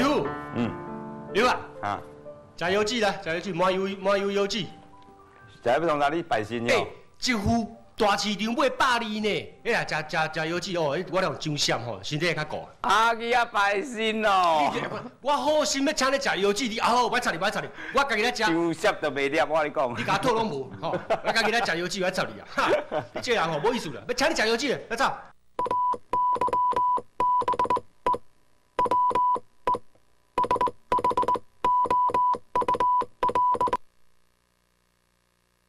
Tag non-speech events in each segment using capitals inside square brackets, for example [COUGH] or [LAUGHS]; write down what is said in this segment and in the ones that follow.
刘，嗯，刘啊，啊，加油剂啦，加油剂，满油满油油剂。食要从哪里拜神哎哟？，一副大市场买百二呢，哎呀，加加加油剂哦，迄我用上闪吼，身体会较顾。阿去啊拜神哦，我好心要请你食油剂，你啊好，我插你，我插你，我家己来食。上色都袂了，我跟你讲。你甲我吐拢无，吼！[LAUGHS] 我家己来食油剂，我插你啊！哈，你这人吼无意思了，要请你食油剂，来走。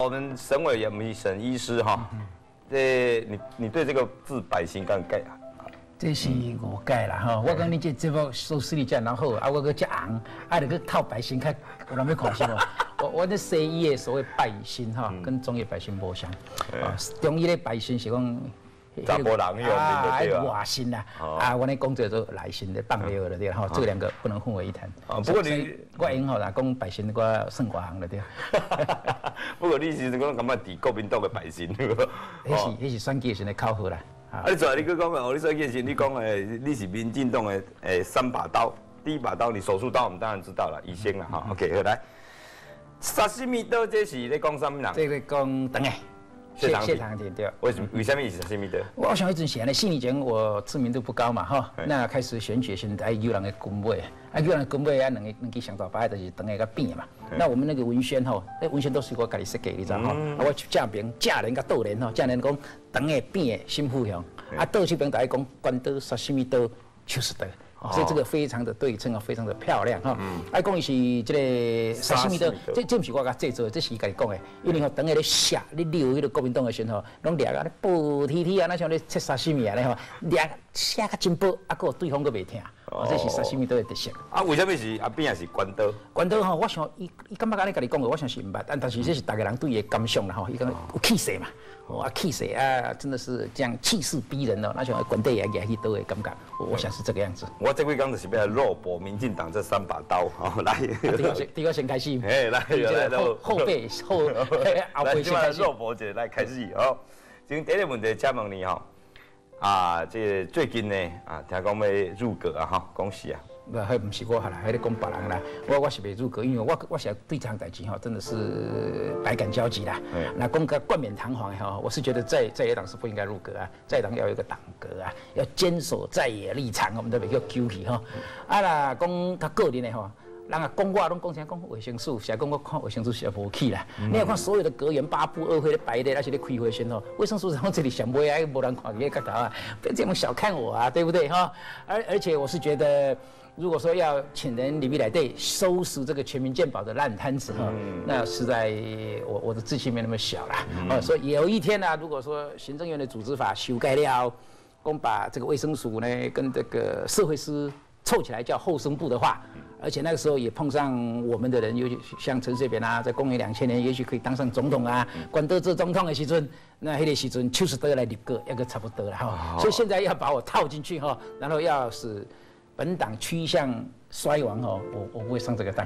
我们省委员，我们沈医师哈，这你你对这个字百姓敢改啊？这是我改啦哈，我讲你这节目收视率遮然好，啊我搁遮红，啊着去套百姓较有人要看是无？[LAUGHS] 我我这西医的所谓百姓哈，跟中医百姓无相，啊中医的百姓是讲。查甫人用的就对了啊，外神啦，哦啊，我咧讲这都内心的放尿了对啦，吼，这两个不能混为一谈。啊不过你我因吼啦，讲百姓我算外行了对。不过你 [LAUGHS] 是讲感觉伫国民党的百姓，迄 [LAUGHS] 是哦迄是选举时的考核啦。啊啊，你昨你去讲哦，你说件事，你讲诶，你是民进党的诶三把刀，第一把刀你手术刀，我们当然知道了，医生了哈。OK，来，沙西米刀这是咧讲什么人？这个讲等下，谢长廷堂点对。为什么？为什么是沙西米刀？我想一阵闲咧，四年前我知名度不高嘛，哈，那开始选举时爱有人的军尾，啊有人的军尾啊，两个两个上大摆就是等下个变嘛。那我们那个文宣吼，那文宣都是我家己设计，你知道哈？啊我架边架人甲倒人吼，架人讲等下变的新富乡，啊倒这边大家讲关刀杀什么刀就是刀。所以这个非常的对称啊，非常的漂亮哈。啊，讲伊是这个沙西米刀沙西米刀，这这不是我甲制作的，这是伊家己讲的。因为吼，等下咧写咧留迄个国民党的时候，拢掠啊咧薄天天啊，那像咧切沙西米啊咧吼，掠写甲真薄，啊，个对方都袂听，哦，这是沙西米刀的特色。啊，为什么是阿边也是关刀？关刀吼，我想伊伊感觉安尼甲你讲的，我想是毋捌，但但是这是大家人对伊的感想啦吼，伊讲有气势嘛，哦啊气势啊，真的是这样气势逼人哦，那像关刀也也去刀的感觉，我我想是这个样子。我这几讲就是要肉搏民进党这三把刀，好来，第一个先第一个先开始，[LAUGHS] 哎来这个来来后后背后 [LAUGHS] 后来，先开始。肉搏者来开始哦。今第一个问题，请问你吼，啊，这最近呢啊，听讲要入阁啊哈，恭喜啊！那，迄不是我啦，迄个讲别人啦。我我是未入阁，因为我我是对这项代志吼，真的是百感交集啦嗯。那讲个冠冕堂皇哈，我是觉得在在野党是不应该入阁啊，在野党要有一个党格啊，要坚守在野立场，我们都袂叫纠起哈。啊啦，讲他个人的吼。人啊，讲我拢讲啥讲维生署，是讲我看维生素是无去啦。你要看所有的阁员八部二会咧排咧，而且咧开会先哦。维生素然后这里想买啊，无人看伊个头啊，不要这么小看我啊，对不对哈？而而且我是觉得。如果说要请人里面来对收拾这个全民健保的烂摊子哈，那实在我我的志气没那么小啦。哦，所以有一天呢、如果说行政院的组织法修改了，公把这个卫生署呢跟这个社会司凑起来叫后生部的话，而且那个时候也碰上我们的人，尤其像陈水扁啊，在公元两千年也许可以当上总统啊，管德做总统的时阵，那那个时阵邱实德来立个，一个差不多了哈。所以现在要把我套进去哈，然后要使本党趋向衰亡哦，我我不会上这个当。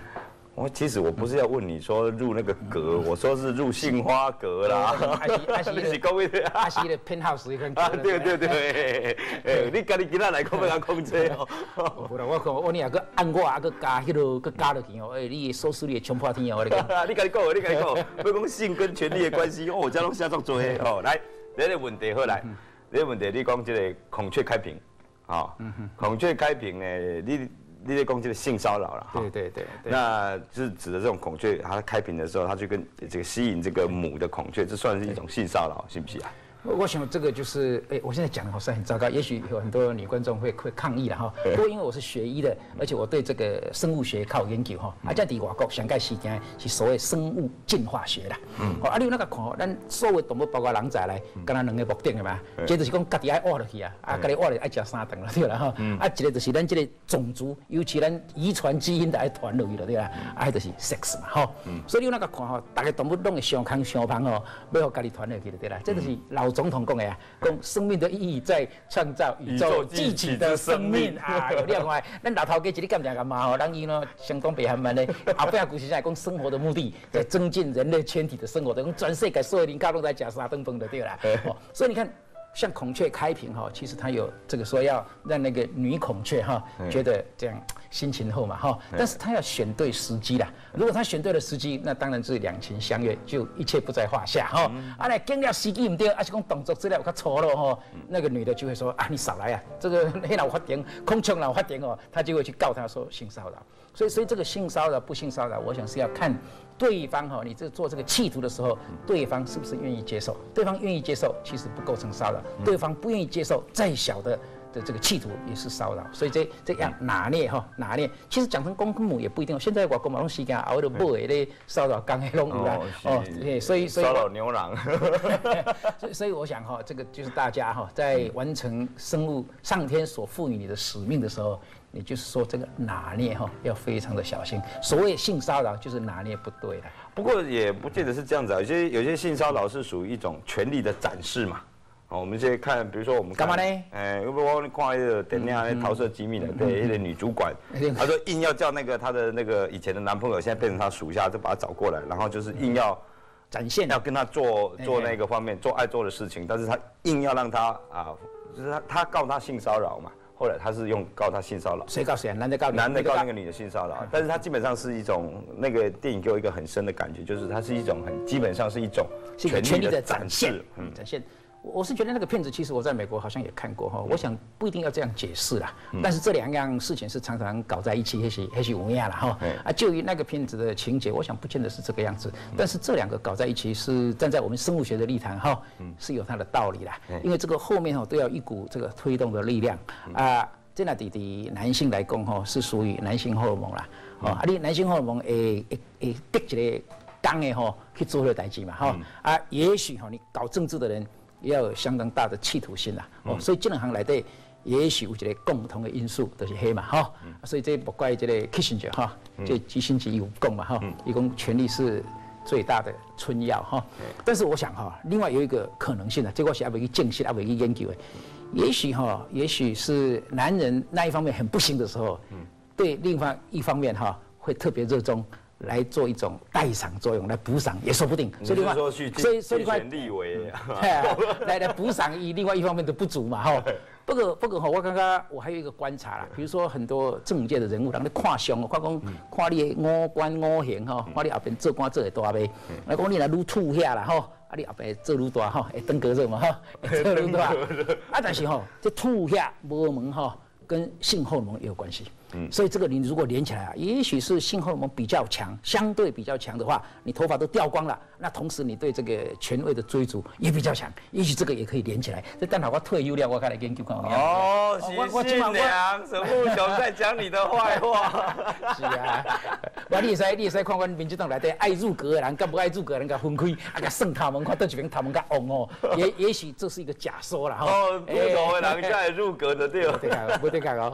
我其实我不是要问你说入那个阁，我说是入杏花阁啦。还是还是你是讲的阿西的 penthouse 一个啊，对对对，诶，你家己今仔来讲要甲控制哦。[LAUGHS] 不啦，我讲我你若个按我啊，个加迄落，个加落去哦，诶，你收视率会冲破天哦，我跟你讲。[LAUGHS] 你家己讲，你家己讲，要讲性跟权力的关系，哦，我家拢写作多的哦。来，第一个问题好来，第一个问题你讲这个孔雀开屏，啊，孔雀开屏呢，你你在攻击的性骚扰了哈。对对对对。那就是指的这种孔雀，它开屏的时候，它就跟这个吸引这个母的孔雀，这算是一种性骚扰，是不是啊？我我想这个就是，哎、我现在讲的好像很糟糕，也许有很多女观众会会抗议了哈。不过因为我是学医的，而且我对这个生物学靠有研究哈，啊，在伫外国上界时间是所谓生物进化学啦。嗯。哦，啊，你有那个看哦，咱所有动物包括人仔来，敢若两个目的的嘛，一个就是讲家己爱活落去啊，啊，家己活落爱食三顿了对啦哈。啊，一个就是咱这个种族，尤其咱遗传基因的爱传落去了对啦，啊，就是 sex 嘛吼。所以你有那个看吼，大家动物拢会相康相芳哦，要互家己传落去了对啦，这就是老总统讲的啊，讲生命的意义在创造宇宙自己的生命。啊，有另外，[LAUGHS] 咱老头家一日干正干嘛吼，咱伊呢相当北韩蛮的，[LAUGHS] 后壁故事在讲生活的目的在增进人类全体的生活，等于全世界所有人家拢在食三顿饭的对啦，[LAUGHS] 哦，所以你看。像孔雀开屏哈，其实它有这个说要让那个女孔雀哈觉得这样心情后嘛哈，但是他要选对时机啦。如果他选对了时机，那当然是两情相悦，就一切不在话下哈。啊，来跟了时机唔对，而且讲动作资料较错了哈，那个女的就会说啊，你少来啊，这个 [LAUGHS] 黑老发电，空腔老发电哦，他就会去告他说性骚扰。所以，所以这个性骚扰不性骚扰，我想是要看对方哈，你这做这个企图的时候，对方是不是愿意接受？对方愿意接受，其实不构成骚扰；对方不愿意接受，再小的。的这个企图也是骚扰，所以这这样拿捏哈拿捏，其实讲成公母也不一定。现在我公母拢时间熬的不为咧骚扰刚黑龙有啦哦，对，所以所以骚扰牛郎，[LAUGHS] 所以所以我想哈，这个就是大家哈在完成生物上天所赋予你的使命的时候，你就是说这个拿捏哈要非常的小心。所谓性骚扰就是拿捏不对的。不过也不见得是这样子啊，有些有些性骚扰是属于一种权力的展示嘛。好，我们现在看，比如说我们干嘛呢？哎，如果我看那个电桃色机密的，对，一个女主管，她说硬要叫那个她的那个以前的男朋友，现在变成她属下，就把她找过来，然后就是硬要展现，要跟他做做那个方面做爱做的事情，但是他硬要让他啊，就是他他告他性骚扰嘛，后来他是用告他性骚扰，谁告谁？男的告男的告那个女的性骚扰，但是他基本上是一种那个电影给我一个很深的感觉，就是它是一种很基本上是一种权力的展示，嗯，展现。我是觉得那个片子，其实我在美国好像也看过哈。我想不一定要这样解释啦，但是这两样事情是常常搞在一起，也许也许无恙了哈。啊，就于那个片子的情节，我想不见得是这个样子。但是这两个搞在一起，是站在我们生物学的立场哈，是有它的道理啦。因为这个后面哈都要一股这个推动的力量啊。这那弟弟男性来讲哈，是属于男性荷尔蒙啦。啊，你男性荷尔蒙诶诶诶，得一个刚的哈去做这个代志嘛哈。啊，也许哈你搞政治的人。要有相当大的企图心啦，哦，所以这两行来对也许有一个共同的因素，都是黑嘛，哈，所以这不怪这个 Kissinger 哈，这基辛格有共嘛，哈，一共权力是最大的春药哈。但是我想哈，另外有一个可能性呢，这个是阿伟去证实，阿伟去研究的，也许哈，也许是男人那一方面很不行的时候，对另外一方面哈，会特别热衷。来做一种代偿作用，来补偿也说不定。所以的话，所以所以块立委，[LAUGHS] 来来补偿一另外一方面的不足嘛，哈。[LAUGHS] 不过不过哈，我刚刚我还有一个观察啦，比如说很多政界的人物，人咧看相，看讲看你的五官五行哈，看你后边做官做会大未？来讲你来愈土下啦哈，啊你后边做愈大哈，会登革热嘛哈，做愈大。啊但是哈，这土下无门哈，跟性荷尔蒙也有关系。所以这个你如果连起来啊，也许是性荷尔蒙比较强，相对比较强的话，你头发都掉光了，那同时你对这个权位的追逐也比较强，也许这个也可以连起来。这等下我退休了，我开来研究看。哦，徐信良，沈富雄在讲你的坏话。[LAUGHS] 是啊，我你使你使看看民进党内底爱入阁的人，跟不爱入阁的人，给分开，啊，给算他们，看到几边他们较旺哦。[LAUGHS] 也也许这是一个假说了哈。哦，不同的人在入阁的对吧？不对看 [LAUGHS] 哦。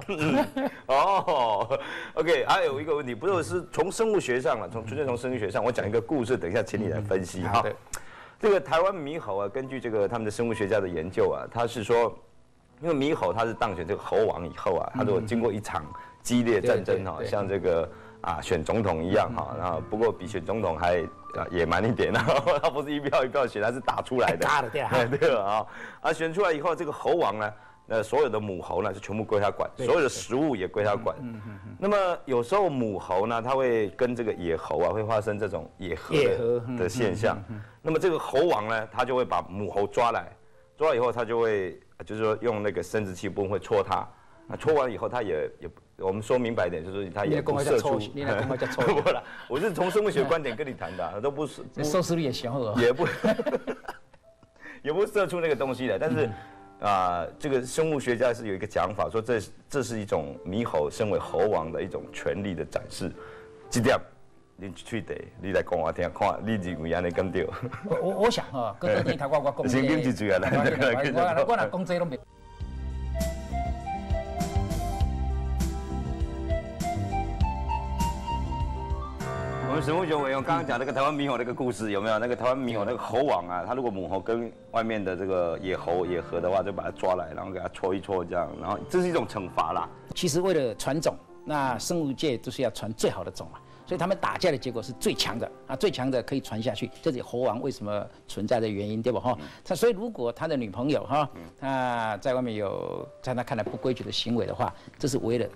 哦。哦，[LAUGHS] OK，还有一个问题，不是是从生物学上了，从纯粹从生物学上，我讲一个故事，等一下请你来分析哈。这个台湾猕猴啊，根据这个他们的生物学家的研究啊，他是说，因为猕猴它是当选这个猴王以后啊，它如果经过一场激烈战争哈，像这个啊选总统一样哈，然后不过比选总统还啊野蛮一点，然后他不是一票一票选，他是打出来的，打的 [LAUGHS] 对啊，对啊，啊选出来以后，这个猴王呢？那所有的母猴呢，就全部归他管，所有的食物也归他管。那么有时候母猴呢，它会跟这个野猴啊，会发生这种野合的现象。那么这个猴王呢，他就会把母猴抓来，抓了以后，他就会就是说用那个生殖器部分会戳它。那戳完以后，它也也，我们说明白一点，就是它也不射出。你来公叫抽。[LAUGHS] 不了，我是从生物学观点跟你谈的，都不是。收视率也行哦。也不，[LAUGHS] 也不射出那个东西的，但是。啊，这个生物学家是有一个讲法，说这这是一种猕猴身为猴王的一种权力的展示。这点，你去得，你来讲我听，看你认为安尼咁对？我我我想啊，来，[LAUGHS] 我我来讲这拢未。们沈富雄委员刚刚讲那个台湾猕猴那个故事有没有？那个台湾猕猴那个猴王啊，他如果母猴跟外面的这个野猴野合的话，就把它抓来，然后给它搓一搓这样，然后这是一种惩罚啦。其实为了传种，那生物界就是要传最好的种嘛，所以他们打架的结果是最强的啊，最强的可以传下去，这是猴王为什么存在的原因，对吧？哈，他所以如果他的女朋友哈，他在外面有在他看来不规矩的行为的话，这是为了。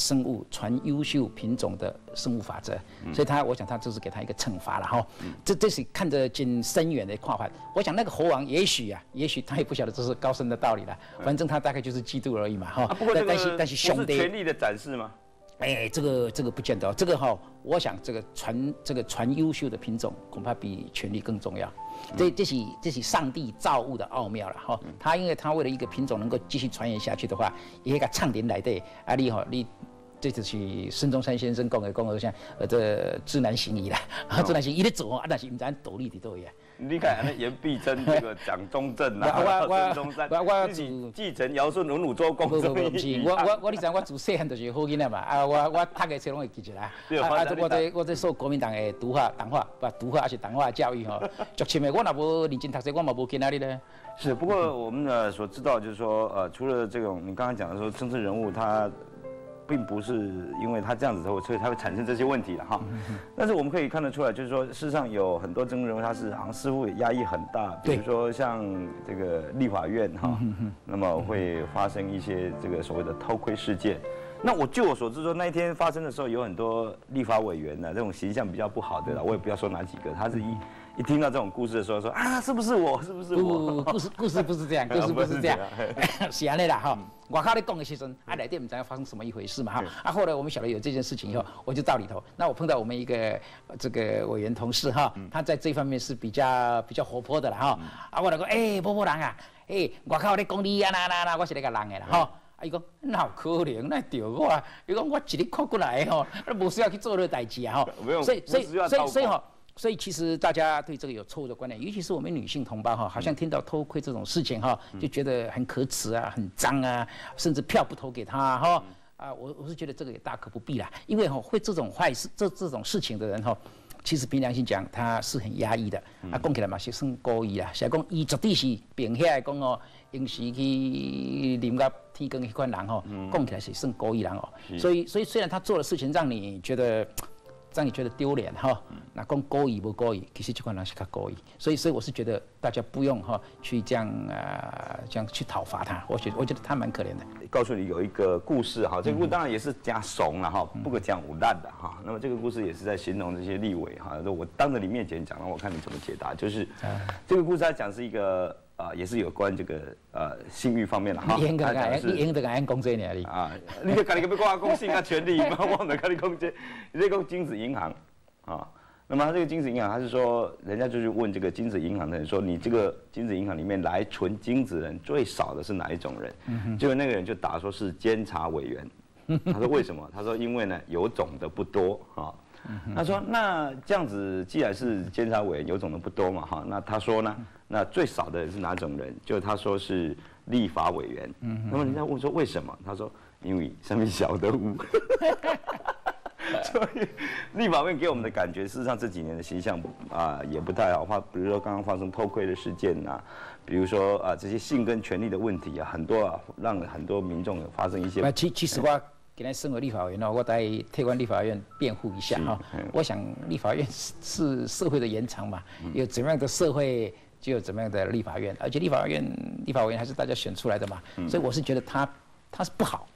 生物传优秀品种的生物法则，所以他我想他就是给他一个惩罚了哈。这这是看得进深远的看法。我想那个猴王也许啊，也许他也不晓得这是高深的道理了，反正他大概就是嫉妒而已嘛哈。不过但是但是兄弟。是权力的展示吗？哎，这个这个不见得哦，这个哈、我想这个传这个传优秀的品种，恐怕比权力更重要。这这是这是上帝造物的奥妙了哈。他因为他为了一个品种能够继续传延下去的话，也个唱点来的啊，你哈你。这就是孙中山先生讲的，讲的像呃这知难行易啦，啊知难行易咧做啊，但是唔知道道理伫倒呀。你看那严必争这个蒋中正啊，[LAUGHS] 孙中山，我我自己继承尧舜文武周公不不不，我我我你知影，我自细汉就是好囡仔嘛，啊，我我读的册拢会记起来。对啊我在我在受国民党的毒化、党化，不毒化还是党化教育吼，足深的。我若无认真读书，我嘛无去哪里呢？是，不过我们呢所知道就是说，呃，除了这种你刚刚讲的说政治人物他。并不是因为他这样子之后，所以他会产生这些问题了哈。但是我们可以看得出来，就是说，事实上有很多政治人物他是好像似乎也压抑很大，比如说像这个立法院哈，那么会发生一些这个所谓的偷窥事件。那我据我所知说，那一天发生的时候，有很多立法委员呢，这种形象比较不好的啦，我也不要说哪几个，他是一一听到这种故事的时候说啊，是不是我？是不是不我？不，故事故事不是这样，故事不是这样，[LAUGHS] 是安尼啦哈。我靠，你讲的时阵，啊来电唔知道发生什么一回事嘛哈。啊后来我们晓得有这件事情以后，我就到里头。那我碰到我们一个呃这个委员同事哈，他在这方面是比较比较活泼的啦哈。啊我来讲，哎波波人啊，哎我靠，你讲你啊那那那，我是那个人的啦哈。啊，伊讲哪有可能，那对我啊？伊讲我一日看过来吼，无需要去做这个代志啊不用吼。所以所以所以所以吼。所以其实大家对这个有错误的观念，尤其是我们女性同胞哈，好像听到偷窥这种事情哈，就觉得很可耻啊、很脏啊，甚至票不投给他哈。啊，我我是觉得这个也大可不必啦，因为哈会这种坏事、这这种事情的人哈，其实凭良心讲，他是很压抑的。啊，讲起来嘛是算高义啦，是讲伊绝对是并起来讲哦，因时去啉到天光迄款人吼，讲起来是算高义人哦。所以所以虽然他做的事情让你觉得。让你觉得丢脸哈，那讲故意不故意，其实这款人是较故意，所以所以我是觉得大家不用哈去这样啊、这样去讨伐他，我觉得我觉得他蛮可怜的。告诉你有一个故事哈，这个故事当然也是加怂了哈，不可讲武烂的哈。那么这个故事也是在形容这些立委哈，我当着你面前讲了，我看你怎么解答。就是这个故事它讲是一个啊，也是有关这个呃性欲方面的哈。你应该讲，你应该讲讲这呢你。啊，你就赶紧跟我讲性啊权利嘛，[LAUGHS] 我没跟你讲这，你在讲精子银行啊。那么他这个精子银行，他是说，人家就是问这个精子银行的人说，你这个精子银行里面来存精子的人最少的是哪一种人？结果那个人就答说是监察委员。他说为什么？他说因为呢有种的不多啊。他说那这样子，既然是监察委员有种的不多嘛哈，那他说呢，那最少的人是哪种人？就他说是立法委员。那么人家问说为什么？他说因为上面小的五。[LAUGHS] 所以立法院给我们的感觉，事实上这几年的形象啊、也不太好。发比如说刚刚发生偷窥的事件呐、比如说啊、这些性跟权利的问题啊，很多啊让很多民众发生一些其其实我今天身为立法委员呢，我在替关立法院辩护一下哈。我想立法院是是社会的延长嘛，有怎么样的社会就有怎么样的立法院，而且立法院立法委员还是大家选出来的嘛，所以我是觉得他他是不好，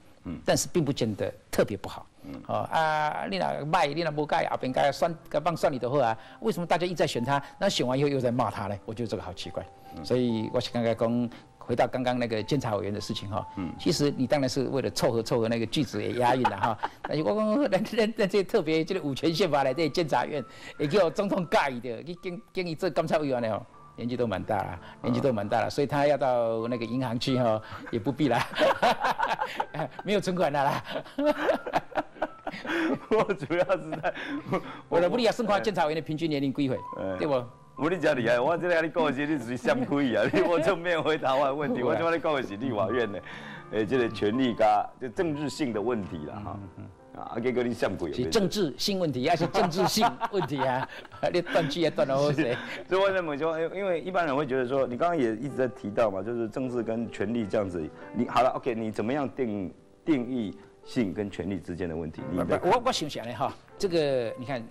但是并不见得特别不好。哦啊，你那卖，你那不改，阿边该算该帮算你的好啊？为什么大家一再选他，那选完以后又在骂他呢？我觉得这个好奇怪。所以我是刚刚讲，回到刚刚那个监察委员的事情哈，嗯其实你当然是为了凑合凑合那个句子也押韵了哈。[LAUGHS] 但是我讲，那那那这特别这个五权宪法来这监察院，也叫总统介意的，去经经伊做监察委员了哦。年纪都蛮大了，年纪都蛮大了，所以他要到那个银行去哈，也不必啦，[LAUGHS] 没有存款的啦。[LAUGHS] 我主要是在，我的不利亚，生化监察委员的平均年龄几岁哎，对不？我你真厉害，我这个跟你讲的是你属于闪开啊，[LAUGHS] 你无正面回答我的问题，[LAUGHS] 我这边跟你讲的是立法院的，诶，这个权力加就政治性的问题啦哈。啊，结果你闪鬼。是政治性问题还是政治性问题啊？[LAUGHS] 你断句也断了好谁？所以我认为说，因因为一般人会觉得说，你刚刚也一直在提到嘛，就是政治跟权力这样子。你好了，OK，你怎么样定定义性跟权力之间的问题？你的我我想想呢哈，这个你看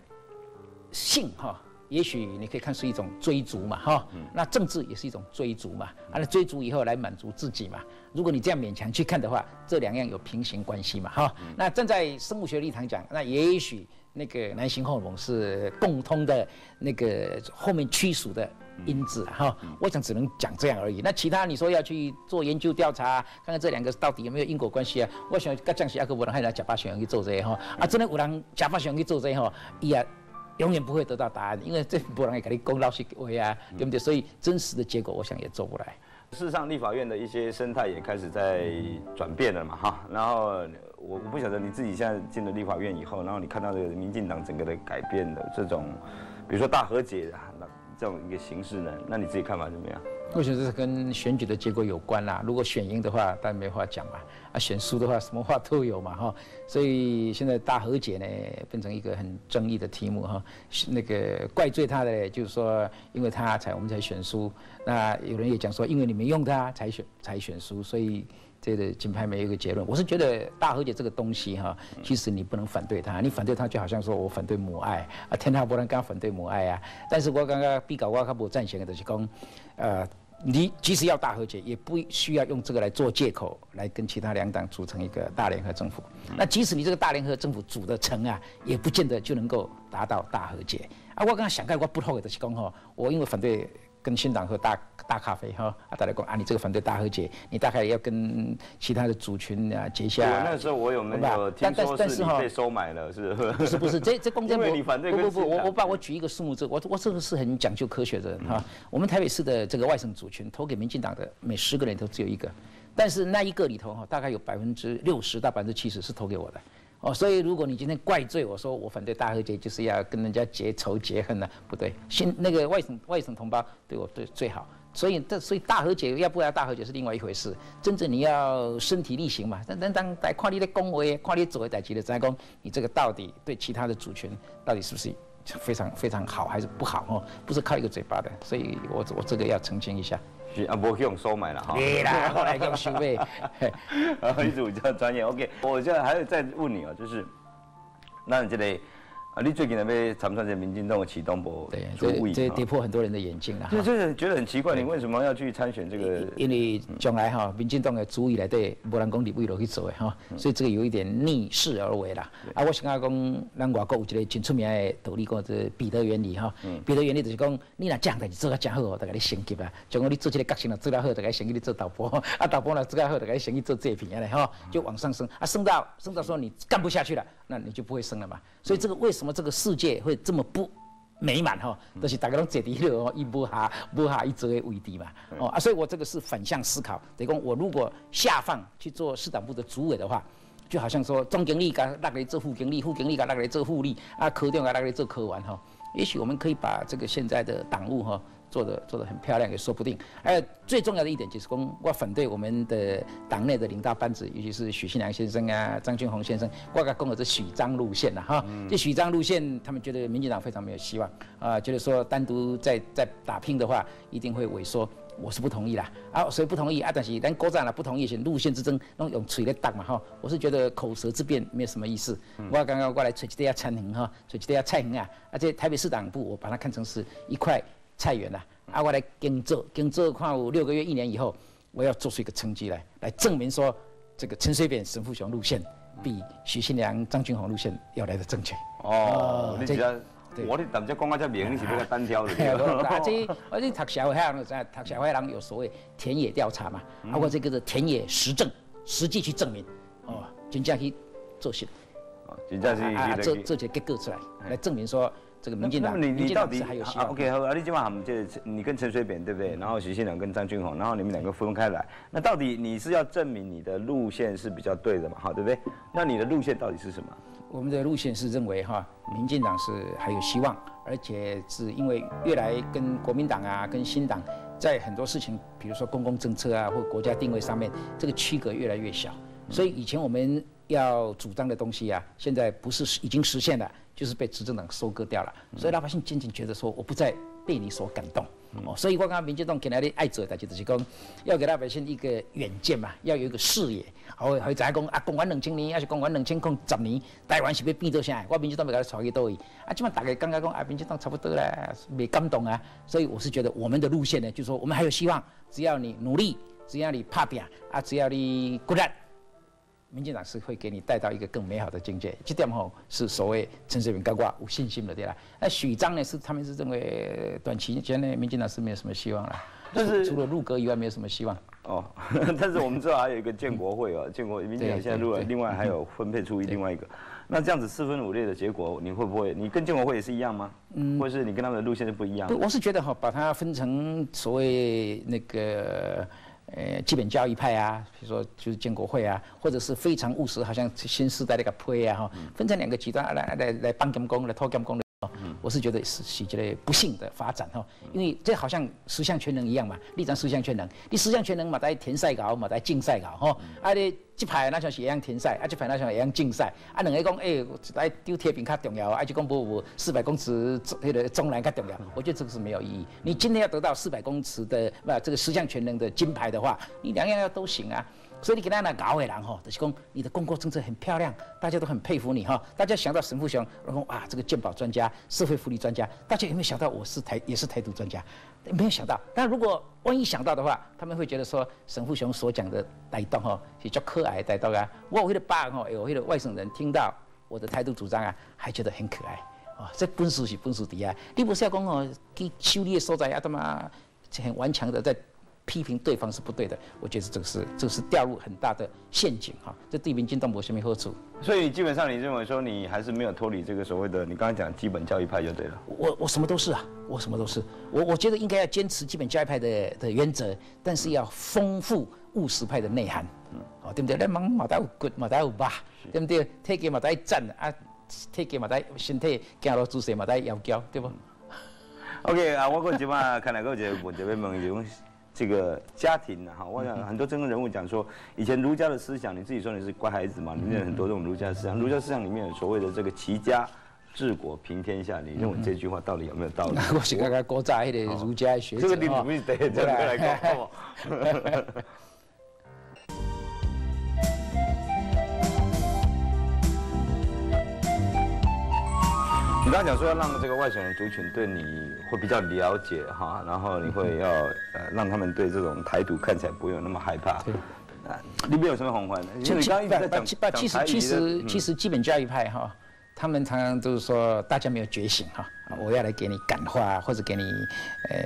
性哈，也许你可以看是一种追逐嘛，哈，那政治也是一种追逐嘛，啊，那追逐以后来满足自己嘛。如果你这样勉强去看的话，这两样有平行关系嘛，哈。那站在生物学立场讲，那也许那个男性荷尔蒙是共通的那个后面驱属的因子哈。我想只能讲这样而已。那其他你说要去做研究调查，看看这两个到底有没有因果关系啊？我想甲将是阿克无人还来假巴学去做这哈，啊，真的有人假巴学去做这哈，伊也永远不会得到答案，因为这无人会给你功劳去为啊，对不对？所以真实的结果，我想也做不来。事实上，立法院的一些生态也开始在转变了嘛，哈。然后我我不晓得你自己现在进了立法院以后，然后你看到这个民进党整个的改变的这种，比如说大和解啊那这种一个形式呢，那你自己看法怎么样？我觉得这是跟选举的结果有关啦。如果选赢的话，当然没话讲嘛。啊，选输的话，什么话都有嘛，哈。所以现在大和解呢，变成一个很争议的题目哈。那个怪罪他的，就是说，因为他才我们才选输。那有人也讲说，因为你没用他才选才选输，所以这个金牌没有一个结论。我是觉得大和解这个东西哈，其实你不能反对他，你反对他就好像说我反对母爱啊，天下不能刚反对母爱啊。但是我刚刚比搞我较无赞成的就是讲，呃。你即使要大和解，也不需要用这个来做借口，来跟其他两党组成一个大联合政府。那即使你这个大联合政府组得成啊，也不见得就能够达到大和解。啊，我刚刚想开，我不透的就是讲吼，我因为反对。跟新党喝大大咖啡哈，啊，大家讲啊，你这个反对大和解，你大概要跟其他的族群啊结下。那时候我有没有听说是被收买了？是？不是不是，这这 [LAUGHS] 公正不？不不不，我我把 [LAUGHS] 我举一个数目字，我我这个是很讲究科学的人哈。我们台北市的这个外省族群投给民进党的每十个人都只有一个，但是那一个里头哈，大概有百分之六十到百分之七十是投给我的。哦，所以如果你今天怪罪我说我反对大和解，就是要跟人家结仇结恨呢？不对，新那个外省外省同胞对我最最好，所以这所以大和解要不要大和解是另外一回事。真正你要身体力行嘛，但但当在看你的恭维，看你做的代志的在讲，你这个到底对其他的主权到底是不是非常非常好还是不好？哦，不是靠一个嘴巴的，所以我我这个要澄清一下。是啊，不用收买了哈。对啦，[LAUGHS] 后来用收买。啊，一直比较专业。OK，我现在还有再问你哦，就是，那你这里。啊，你最近那边参不参加民进党的启动部？对，这这跌破很多人的眼镜了。就就是觉得很奇怪，你为什么要去参选这个？因为将来哈，民进党的主意来对，无人讲你为了去做的哈，所以这个有一点逆势而为啦。啊，我想讲，咱外国有一个真出名的道理，叫做彼得原理哈。彼得原理就是讲，你若这样代志做得真好哦，大家你升级啊。就讲你做这个角色呢做得好，大家升级你做导播；啊，导播呢做得好，大家升级做这品啊嘞哈，就往上升。啊，升到升到说你干不下去了，那你就不会升了嘛。所以这个为什么这个世界会这么不美满哈？都是大家拢坐伫了哦，一波下波下一折的位置嘛。哦啊，所以我这个是反向思考，等于讲我如果下放去做市党部的主委的话，就好像说总经理该拉来做副经理，副经理该拉来做副理，啊科长该拉来做科员哈。也许我们可以把这个现在的党务哈。做的做的很漂亮也说不定，还有最重要的一点就是，公我反对我们的党内的领导班子，尤其是许信良先生啊、张俊宏先生，我讲攻的是许张路线了哈。这许张路线，他们觉得民进党非常没有希望啊，觉得说单独在在打拼的话，一定会萎缩。我是不同意啦，啊，所以不同意啊，但是咱国长了不同意，是路线之争，弄用嘴来打嘛哈。我是觉得口舌之辩没有什么意思。我刚刚过来吹几条餐厅哈，吹几条菜园啊，而且台北市党部我把它看成是一块。菜园呐，啊，我来耕作，耕作看有六个月、一年以后，我要做出一个成绩来，来证明说，这个陈水扁、沈富雄路线比许信良、张俊宏路线要来的正确。哦，你这，我你等下讲啊只名，你是比较单挑的。[LAUGHS] 啊，这我这读社会人就知，读社会人有所谓田野调查嘛，啊，我这个是田野实证，实际去证明，哦，真正去做事，哦，真正是啊，做做些结果出来，来证明说。这个民进党，你你到底还有希望？OK，好，你今晚我们就你跟陈水扁对不对？然后徐信良跟张俊宏，然后你们两个分开来。那到底你是要证明你的路线是比较对的嘛？哈，对不对？那你的路线到底是什么？我们的路线是认为哈，民进党是还有希望，而且是因为越来跟国民党啊、跟新党在很多事情，比如说公共政策啊或国家定位上面，这个区隔越来越小。所以以前我们要主张的东西啊，现在不是已经实现了。就是被执政党收割掉了，所以老百姓渐渐觉得说，我不再被你所感动，哦，所以我讲民进党给他的爱做的代志，就是讲要给老百姓一个远见嘛，要有一个视野，好会知讲啊，讲完两千年，还是讲完两千零十年，台湾是要变做啥？我民进党要给他传去倒位，啊，即摆大概刚刚讲啊，民进党差不多啦，没感动啊，所以我是觉得我们的路线呢，就是说我们还有希望，只要你努力，只要你拍拼，啊，只要你骨力。民进党是会给你带到一个更美好的境界，这点吼是所谓陈水扁高挂有信心的对啦。那许章呢是他们是认为短期间内民进党是没有什么希望了，但是除了入阁以外没有什么希望。哦，[LAUGHS] 但是我们知道还有一个建国会哦，建国民进党现在入了，另外还有分配出另外一个，那这样子四分五裂的结果，你会不会？你跟建国会也是一样吗？嗯，或是你跟他们的路线是不一样？我是觉得哈，把它分成所谓那个。呃，基本教育派啊，比如说就是建国会啊，或者是非常务实，好像新时代那个派啊，哈，分成两个极端来来来帮监工来拖监工的。我是觉得是是觉得不幸的发展哈，因为这好像十项全能一样嘛，立张十项全能，你十项全能嘛在填赛搞嘛在竞赛搞哈，啊你这排那像是一样填赛，啊这排那像一样竞赛，啊两个讲哎来丢铁饼较重要，啊就讲不不四百公尺那个中栏较重要，我觉得这个是没有意义。你今天要得到四百公尺的不这个十项全能的金牌的话，你两样要都行啊。所以你给他那搞的人哈，就是讲你的公共政策很漂亮，大家都很佩服你哈。大家想到沈富雄，然后啊，这个鉴宝专家、社会福利专家，大家有没有想到我是台也是台独专家？没有想到。但如果万一想到的话，他们会觉得说沈富雄所讲的带动哈，是叫可爱带动啊。我为了爸哈，有为了外省人听到我的态度主张啊，还觉得很可爱啊。这本事是本事底啊，你不是要讲哦，去修理的所在啊，他妈很顽强的在。批评对方是不对的，我觉得这个是这个是掉入很大的陷阱哈，这对民进党没什么好处。所以基本上你认为说你还是没有脱离这个所谓的你刚刚讲基本教育派就对了。我我什么都是啊，我什么都是。我我觉得应该要坚持基本教育派的的原则，但是要丰富务实派的内涵，嗯，好对不对？那忙马达有骨，马达有巴，对不对？体格马达站啊，体格马达身体走路姿势马达要教，对不？OK 啊，我个即马看来个一个问题要问伊。[LAUGHS] 这个家庭呢，哈，我想很多真正人物讲说，以前儒家的思想，你自己说你是乖孩子嘛，里面很多这种儒家思想，儒家思想里面有所谓的这个齐家治国平天下，你认为这句话到底有没有道理？[LAUGHS] 我是刚刚国仔的儒家学者这个你不是得这样来讲。[LAUGHS] 刚刚讲说要让这个外省人族群对你会比较了解哈，然后你会要呃让他们对这种台独看起来不会有那么害怕。对，啊，里面有什么红环？其实其实其实其实基本教育派哈，他们常常都是说大家没有觉醒哈，我要来给你感化或者给你呃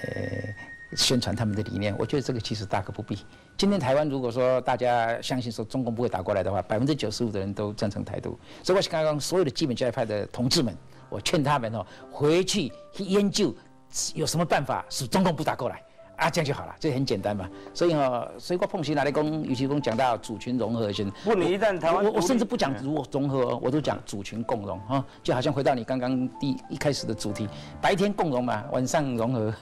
宣传他们的理念。我觉得这个其实大可不必。今天台湾如果说大家相信说中共不会打过来的话，百分之九十五的人都赞成台独。所以我是刚刚所有的基本教育派的同志们。我劝他们哦，回去去研究有什么办法使中共不打过来。啊，这样就好了，这很简单嘛。所以哦，所以我碰起哪里讲，尤其讲讲到主群融合先。不，你一旦台湾，我我甚至不讲如何融合，我都讲主群共荣啊，就好像回到你刚刚第一开始的主题，白天共融嘛，晚上融合。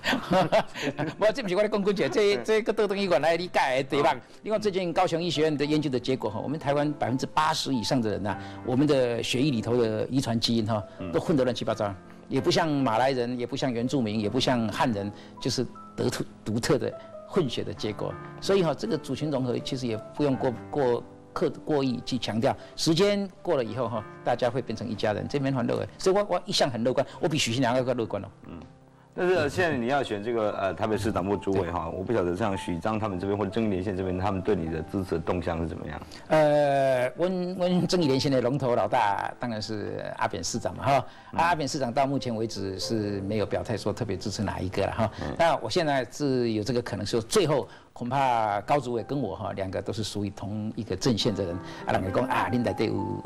[LAUGHS] 我这不是我的公公姐，这这个都东西原来理解对吧？另外最近高雄医学院的研究的结果哈，我们台湾百分之八十以上的人呐，我们的血液里头的遗传基因哈，都混得乱七八糟。也不像马来人，也不像原住民，也不像汉人，就是得出独特的混血的结果。所以哈，这个族群融合其实也不用过过刻过意去强调。时间过了以后哈，大家会变成一家人，这边很乐观。所以我我一向很乐观，我比许新良要更乐观哦。嗯。但是现在你要选这个呃台北市党部主委哈，我不晓得像许章他们这边或者正义连线这边，他们对你的支持动向是怎么样？呃，温温正义连线的龙头老大当然是阿扁市长嘛哈，阿扁市长到目前为止是没有表态说特别支持哪一个了哈。那我现在是有这个可能说最后。恐怕高主委跟我哈两个都是属于同一个阵线的人，啊，两个讲啊，领导队伍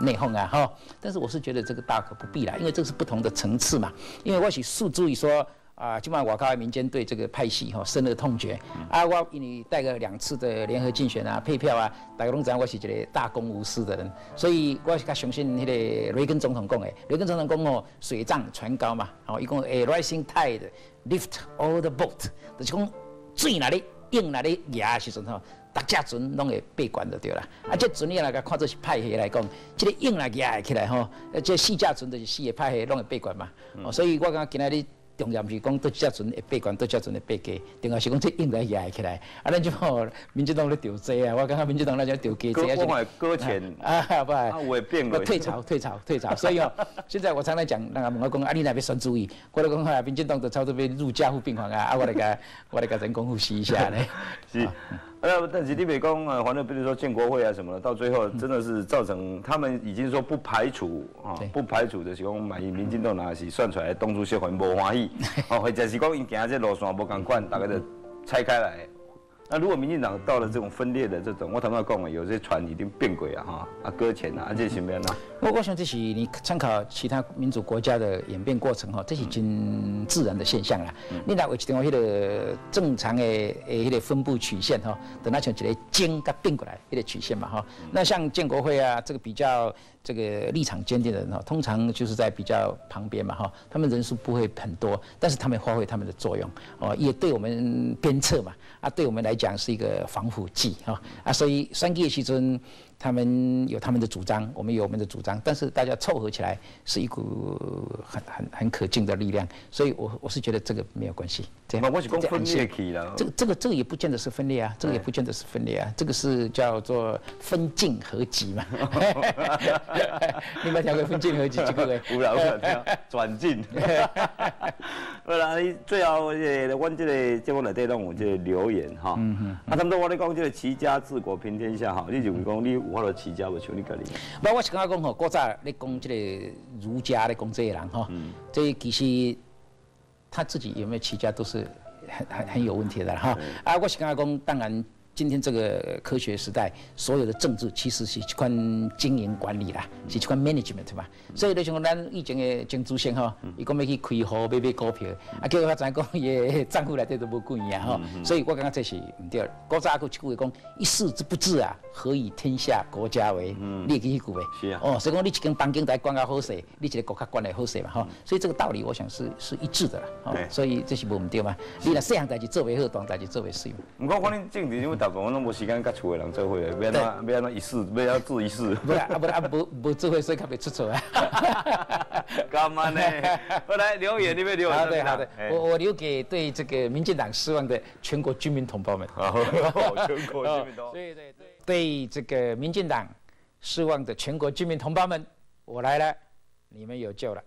内讧啊哈，但是我是觉得这个大可不必啦，因为这是不同的层次嘛。因为我是诉诸于说啊，今晚我靠民间对这个派系哈深恶痛绝。啊，我给你带个两次的联合竞选啊，配票啊，大家拢知我是一个大公无私的人，所以我是较相信那个雷根总统讲的，雷根总统讲哦，水涨船高嘛，哦，一共 a rising tide lift all the boat，就是讲水哪里。硬来咧压的时阵吼，大只船拢会闭关就对啦。啊，这船你来个看作是派系来讲，这个硬来压起来吼，呃，这四只船就是四个派系拢会闭关嘛。哦，所以我讲今仔日重要是讲到这阵会闭关，到这阵会闭关，重要是讲这应该也起来。啊，咱就吼，民进党咧调济啊，我感觉民进党那叫调机搁济我还搁钱，啊，不，啊会变了。退潮，退潮，退潮。所以哦，[LAUGHS] 现在我常常讲，那个问我讲，啊，你那边选主意，我来讲啊，民进党都差不多要入家护病房啊，啊，我来个，我来个人工呼吸一下呢。[LAUGHS] 是。呃，但是你别讲啊，反正比如说建国会啊什么的，到最后真的是造成他们已经说不排除啊，不排除的是讲满意民进党那是算出来当初小环无欢喜，[LAUGHS] 哦，或者是讲因行这路线无共款，大概就拆开来。那如果民进党到了这种分裂的这种，我坦白讲啊，有些船已经变轨啊，哈，啊搁浅啊，这什么样呢？我我想这是你参考其他民主国家的演变过程哈，这是经自然的现象啦。你来维持电话迄个正常的诶迄个分布曲线哈，等它像一个尖甲变过来迄个曲线嘛哈。那像建国会啊，这个比较。这个立场坚定的人哈，通常就是在比较旁边嘛哈，他们人数不会很多，但是他们发挥他们的作用哦，也对我们鞭策嘛啊，对我们来讲是一个防腐剂哈啊，所以三季其中。他们有他们的主张，我们有我们的主张，但是大家凑合起来是一股很很很可敬的力量，所以我我是觉得这个没有关系。这样，我是讲分裂起了。这个这个这个也不见得是分裂啊，这个也不见得是分裂啊，这个是叫做分进合集嘛。[LAUGHS] [LAUGHS] 你们调个分进合集，这个无聊 [LAUGHS] 无聊，[LAUGHS] 转进。好啦，最后这个，我这个节目内底拢有这个留言哈。嗯嗯。啊，他们都我咧讲这个齐家治国平天下哈，你就讲你。我了起家无像你家己。不，我是感觉讲吼，古早咧讲这个儒家咧讲这个人吼，这其实他自己有没有齐家都是很很很有问题的哈。啊，我是感觉讲，当然。今天这个科学时代，所有的政治其实是一款经营管理啦，是一款 management 嘛。所以你像咱以前的曾祖先吼，伊讲要去开户买买股票，啊，结果发知讲伊账户内底都无几啊吼。所以我感觉这是唔对。古早有一句话讲，一世之不治啊，何以天下国家为？你记迄句未？是啊。哦，所以讲你一间房间台管较好势，你一个国家管得好势嘛吼。所以这个道理，我想是是一致的啦。哦，所以这是无唔对嘛。你若细项代志做袂好，大代志做袂水嘛。唔过政治因为。大部分拢无时间甲厝的人做伙，要安怎要安怎一世，要要做一世。[LAUGHS] 不啊，不啊，无无智慧，所以较袂出错啊。[LAUGHS] 干嘛呢？[LAUGHS] 我来留言，你要留言。好的，好的。我我留给对这个民进党失望的全国居民同胞们。全国居民同胞。对对对。对这个民进党失望的全国居民同胞们，我来了，你们有救了。